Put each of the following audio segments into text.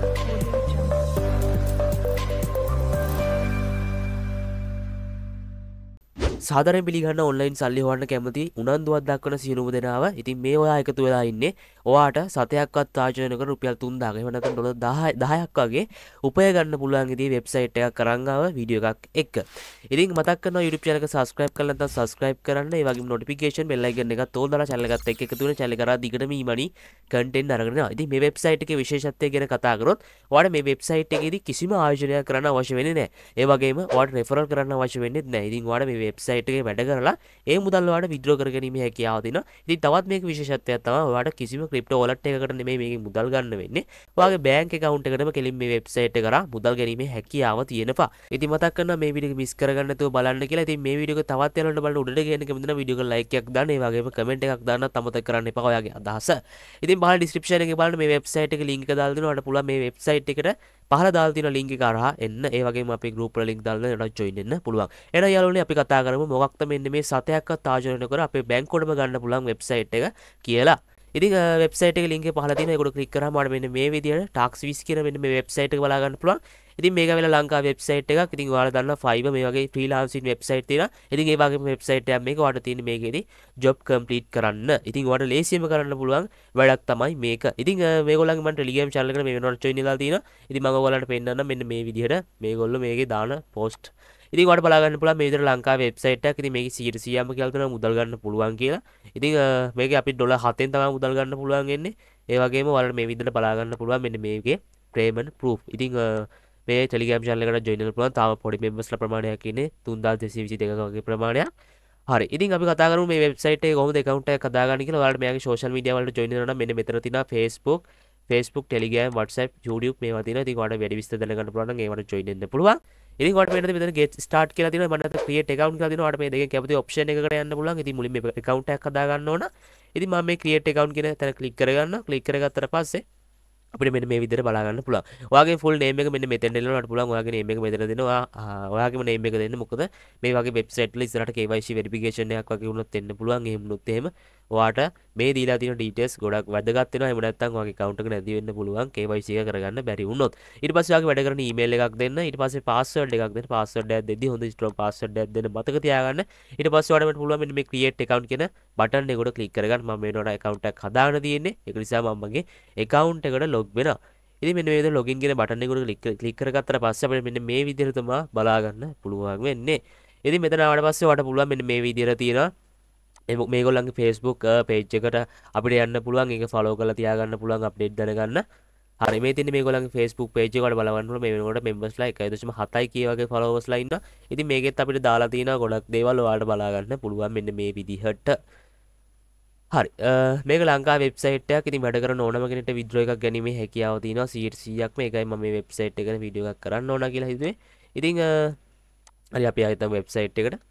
Thank you. සාධරෙන් පිළිගන්න online සල්ලි හොන්න කැමති උනන්දුවත් දක්වන සියලුම දෙනාව. ඉතින් මේ ඔයා එකතු වෙලා ඉන්නේ. ඔයාට සතයක්වත් තාජනක රුපියල් තුන්දාගේ වනත ඩොල දහයක් වගේ උපය ගන්න පුළුවන්ගේදී වෙබ්සයිට් එකක් කරංගාව වීඩියෝ එකක් එක් ඉතින් මතක්න යුපියලක සස්ක්‍රයිප් කලත සස්ක්‍රයිප් කරන්න. වගේ නොටිකේෂන් බෙල්ලයිගන්න එක තෝදර චල්ලගත් එක තුන චලකර දිගටම මනි කටෙන් අරගෙන ඉති මේ වෙබ්සයිට් එක විශේෂත්වය ගෙන කතාකරොත් වඩ මේ වෙබ්සයිට් එකෙද කිසිම ආයෝජනය කරන්න අවශ්‍ය වෙන නෑ ඒවගේම වට රෙෆරල් කරන්න අවශ්‍ය වෙන්නෙත් නෑ ඉතින් වඩ මේ වෙබ්සයිට් එක වැඩ කරලා ඒ මුදල්වාට විද්‍රෝ කරගැනීම හැකියාව තින ඉතින් තවත් මේ විශේෂත්වයක් තම වාට කිසිම ක්‍රිප්ට ඔලට් එකකට නෙමේ මේ මුදල් ගන්න වෙන්නේ. වගේ බෑන්ක කවුන්ට එකටම කෙලින් මේ වෙබ්සයිට් කර මුදල් ගැනීම හැකියාව තියෙනවා. ඉති මතක්න මේ විඩි මිස් කරගන්නතු බලන්න කියලා. ති මේ විඩික තවත් යලට බල උඩ ගෙන මන විඩික ලයිකයක් දන්න. වගේ කමෙන්ට් එකක් දන්න තමත කරන්න පවයාගේ අදහස. ඉතින් බල ඩිස්ක්‍රපෂන එක බලන්න මේ වෙබ්සයිට් එක ලින්ක දාල්දනට පුල මේ වෙබ්සයිට් එකට පහල දාල්තින ලින්ක කරහ එන්න. ඒවගේ අපි ගරුප ලික් දල්ල ට ජොයින්න පුළුවන්. එන යාලුන අපි කතා කරම මොක්ත මෙන්න මේ සතයක් තාජනය කර අප බැංකොඩම ගන්න පුළන් වෙබ්සයිට් එක කියලා. ඉති වෙබ්සයිට ලින්ක පහලතින ගොඩ කලික් කර මට මෙන්න මේ විදිට ටක්ස් විස් කියර මෙන්න මේ වෙබ්සයිට් බලාගන්න පුළුවන්. ඉතින් මේක වෙලා ලංකා වෙබ්සයිට් එකක්. ඉතින් ඔයාලා දන්න ෆයිබර් මේ වගේ ෆ්‍රීලාන්සින් වෙබ්සයිට් තියෙනවා. ඉතින් ඒ වගේ වෙබ්සයිට් එකක් මේක ඔයාලට තියෙන මේකේදී ජොබ් කම්ප්ලීට් කරන්න. ඉතින් ඔයාලට ලේසියෙන්ම කරන්න පුළුවන් වැඩක් තමයි මේක. ඉතින් මේගොල්ලන්ගේ මම ටෙලිග්‍රෑම් channel එකට මේ වෙනකොට join වෙලා තියෙනවා. ඉතින් මම ඔයාලට පෙන්නන්නම් මෙන්න මේ විදිහට මේගොල්ලෝ මේකේ දාන post. ඉතින් ඔයාලට බලාගන්න පුළුවන් මේ විදිහට ලංකා වෙබ්සයිට් එකක්. ඉතින් මේකේ 100%ම කියලා තියෙනවා මුදල් ගන්න පුළුවන් කියලා. ඉතින් මේකේ අපි ඩොලර් 7න් තමයි මුදල් ගන්න පුළුවන් වෙන්නේ. ඒ වගේම ඔයාලට මේ විදිහට බලාගන්න පුළුවන් මෙන්න මේකේ payment proof. ඉතින් මේ ටෙලිගම් ශල්ලකට ජොයින පුළුවන්. තාම පොඩි මෙම්බස්ල ප්‍රමාණයක් ඉන්නේ තුන්දා දෙසි විසි දෙකගේ ප්‍රමාණයක්. හරි. ඉතින් අපි කතාකරු මේ වෙබ්සයිට් කොහොම එකකවුන්ට කදාගන්න කියලා. ඔයාලට මේගේ සෝෂල් මීඩියා වලට ජොයින් වෙනවා මෙන්න මෙතන තියෙනවා Facebook Facebook Telegram WhatsApp YouTube මේවා තියෙනවා ඉතින් ඔයාලට වැඩි විස්තර දැනගන්න පුළුවන් නම් ඒවට ජොයින් වෙන්න පුළුවන් ඉතින් ඔයාලට මෙතන මෙතන get start කියලා තියෙනවා මම නැත්නම් create account කියලා තියෙනවා ඔයාලට මේ දෙකෙන් කැමති option එකකට යන්න පුළුවන් ඉතින් මුලින්ම account එකක් හදාගන්න ඕන ඉතින් මම මේ create account කියන තැන click කරගන්නවා click කරගත්තට පස්සේ අපිට මෙන්න මේ විදිහට බලාගන්න පුළුවන්. ඔයාගේ full name එක මෙන්න මෙතෙන් එල්ලනට පුළුවන්. ඔයාගේ name එක මෙතන දෙනවා. ඔයාගේම name එක දෙන්න. මොකද මේ වගේ website වල ඉස්සරහට KYC verification එකක් වගේ වුණොත් එන්න පුළුවන්. එහෙම වුණොත් එහෙම ඔයාට මේ දීලා තියෙන details ගොඩක් වැදගත් වෙනවා. එහෙම නැත්නම් ඔයාගේ account එක නැති වෙන්න පුළුවන්. KYC එක කරගන්න බැරි වුණොත්. ඊට පස්සේ ඔයාගේ වැඩ කරන email එකක් දෙන්න. ඊට පස්සේ password එකක් දෙන්න. password එකක් දෙද්දි හොඳ strong password එකක් දෙන්න මතක තියාගන්න. ඊට පස්සේ ඔයාලට පුළුවන් මෙන්න මේ create account කියන බටන් එක උඩ click කරගන්න. මම මේනොට account එකක් හදාගෙන තියෙන්නේ. ඒක නිසා මම මගේ account එකට log වෙනවා. ඉතින් මෙන්න මේ විදිහට login කියන බටන් එක උඩ ක්ලික් කරගත්තට පස්සේ අපිට මෙන්න මේ විදිහට තමයි බලා ගන්න පුළුවන් වෙන්නේ. ඉතින් මෙතන ආවට පස්සේ ඔයාලට පුළුවන් මෙන්න මේ විදිහට තියෙනවා මේගොල්ලන්ගේ Facebook page එකට අපිට යන්න පුළුවන් ඒක follow කරලා තියාගන්න පුළුවන් අප්ඩේට් දැනගන්න. හරි මේ තියෙන්නේ මේගොල්ලන්ගේ Facebook page එක වල බලවන්න පුළුවන් මේ වෙනකොට members ලා 1.7යි කිය වගේ followers ලා ඉන්නවා. ඉතින් මේකෙත් අපිට දාලා තියෙනවා ගොඩක් දේවල් ඔයාලට බලා ගන්න පුළුවන් මෙන්න මේ විදිහට. හරි මේක ලංකා වෙබ්සයිට්යක් ඉතින් වැඩ කරන ඕනම කෙනෙක්ට විද්‍රෝ එකක් ගැනීමේ හැකියාව තියෙනවා 100%ක්ම ඒකයි මම මේ වෙබ්සයිට් එකේ වීඩියෝ එකක් කරන්න ඕන කියලා හිතුවේ. ඉතින් හරි අපි ආයෙත් වෙබ්සයිට් එකට.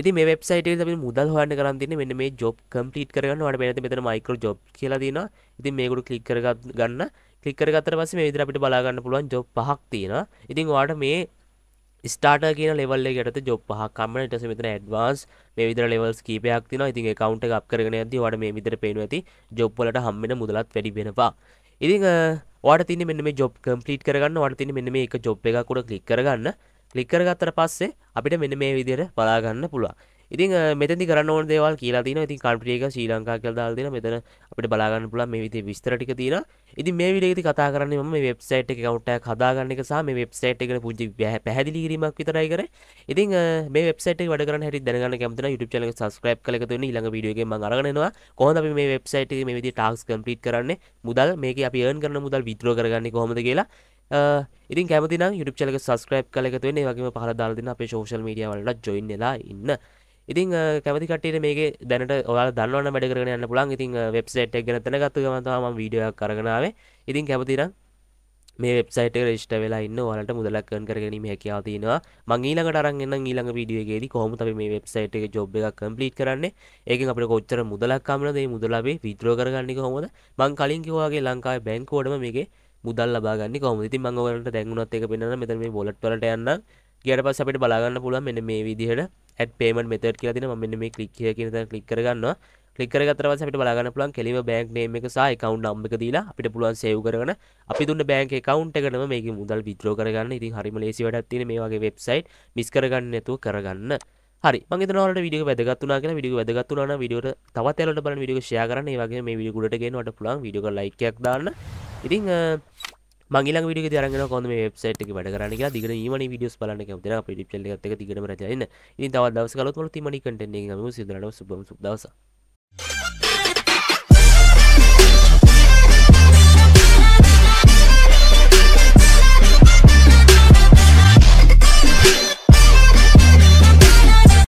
ඉතින් මේ වෙබ්සයිට් එකේ අපි මුදල් හොයන්න කරන් තියන්නේ මෙන්න මේ ජොබ් කම්ප්ලීට් කරගන්න ඔයාලට මෙතන මෙතන මයික්‍රෝ ජොබ් කියලා තියෙනවා. ඉතින් මේකට ක්ලික් කරගන්න ක්ලික් කරගත්තට පස්සේ මේ විදිහට අපිට බලා ගන්න පුළුවන් ජොබ් පහක් තියෙනවා. ඉතින් ඔයාලට මේ ස්ටාට කියන ලෙවල් එකට ජොබ් පහක් කම්මන ඊට පස්සේ මෙතන ඇඩ්වාන්ස් මේ විදිහට ලෙවල්ස් කීපයක් තියෙනවා. ඉතින් account එක අප් කරගෙන යද්දී ඔයාලට මේ විදිහට පේනවා ඇති ජොබ් වලට හම්බෙන මුදලත් වැඩි වෙනවා. ඉතින් ඔයාලට තියෙන්නේ මෙන්න මේ ජොබ් කම්ප්ලීට් කරගන්න ඔයාලට තියෙන්නේ මෙන්න මේ එක ජොබ් එකක් උඩ ක්ලික් කරගන්න. ක්ලික් කරගත්තට පස්සේ අපිට මෙන්න මේ විදිහට බලා ගන්න පුළුවන්. ඉතින් මෙතැදි කරන්න ඕන දේවල් කියලා තියෙනවා. ඉතින් කන්ට්‍රි එක ශ්‍රී ලංකා කියලා දාලා තියෙනවා. මෙතන අපිට බලා ගන්න පුළුවන් මේ විදිහේ විස්තර ටික තියෙනවා. ඉතින් මේ වීඩියෝ එකේදී කතා කරන්නේ මම මේ වෙබ්සයිට් එකේ account එකක් හදාගන්න එක සහ මේ වෙබ්සයිට් එකට පුංචි පැහැදිලි කිරීමක් විතරයි කරේ. ඉතින් මේ වෙබ්සයිට් එකේ වැඩ කරන්න හැටි දැනගන්න කැමති නම් YouTube channel එක subscribe කරලා එකතු වෙන්න ඊළඟ වීඩියෝ එකෙන් මම අරගෙන එනවා. කොහොමද අපි මේ වෙබ්සයිට් එකේ මේ විදිහේ tasks complete කරන්නේ? මුදල් මේකේ අපි earn කරන මුදල් withdraw කරගන්නේ කොහොමද කියලා ඉතින් කැමති නම් YouTube channel එක subscribe කරලා එකතු වෙන්න. ඒ වගේම පහල දාලා දෙන්න අපේ social media වලට join වෙලා ඉන්න. ඉතින් කැමති කට්ටියට මේකේ දැනට ඔයාලා දන්නවනම් වැඩ කරගෙන යන්න පුළුවන්. ඉතින් වෙබ්සයිට් එක ගැන දැනගත්ත ගමන් තමයි මම වීඩියෝ එකක් අරගෙන ආවේ. ඉතින් කැමති නම් මේ වෙබ්සයිට් එකට රෙජිස්ටර් වෙලා ඉන්න ඔයාලට මුදලක් earn කරගැනීමේ හැකියාව තියෙනවා. මම ඊළඟට අරන් එන්නම් ඊළඟ වීඩියෝ එකේදී කොහොමද අපි මේ වෙබ්සයිට් එකේ ජොබ් එකක් කම්ප්ලීට් කරන්නේ. ඒකෙන් අපිට කොච්චර මුදලක් හම්බෙනවද? මේ මුදල අපි විත්ඩ්‍රෝ කරගන්නේ කොහොමද? මම කලින් කිව්වා වගේ ලංකාවේ බැංකුවටම මේකේ මුදල් ලබා ගන්න කොහොමද? ඉතින් මම ඔයාලට දැන් උනත් ඒක පෙන්නන්න මෙතන මේ wallet වලට යන්න. ගියට පස්සේ අපිට බලා ගන්න පුළුවන් මෙන්න මේ විදිහට ඇඩ් පේමන්ට් මෙතඩ් කියලා තියෙනවා. මම මෙන්න මේ ක්ලික් here කියන තැන ක්ලික් කරගන්නවා. ක්ලික් කරගත්තට පස්සේ අපිට බලා ගන්න පුළුවන් කෙලිම බැංක් නේම් එක සහ account number එක දීලා අපිට පුළුවන් සේව් කරගෙන අපි දුන්න බැංක් account එකටම මේකේ මුදල් withdraw කරගන්න. ඉතින් හරිම ලේසි වැඩක් තියෙන මේ වගේ වෙබ්සයිට් මිස් කරගන්න නැතුව කරගන්න. හරි මං හිතනවා ඔයාලට වීඩියෝ එක වැදගත් වුණා කියලා වීඩියෝ එක වැදගත් වුණා නම් වීඩියෝ එක තවත් යාළුවන්ට බලන්න වීඩියෝ එක ෂෙයා කරන්න ඒ වගේම මේ වීඩියෝ උඩට ගේන්නවට පුළුවන් වීඩියෝ එක ලයික් එකක් දාන්න ඉතින් මං ඊළඟ වීඩියෝ එකේදී අරන් එනවා කොහොමද මේ වෙබ්සයිට් එකේ වැඩ කරන්නේ කියලා. දිගට ඊමණි වීඩියෝස් බලන්න කැමති නම් අපේ YouTube channel එකත් එක්ක දිගටම රැඳිලා ඉන්න ඉතින් තවත් දවසක අලුත් මොන තිමණි කන්ටෙන්ට් එකකින් අපි මුසිදුරට සුබම සුබ දවසක්.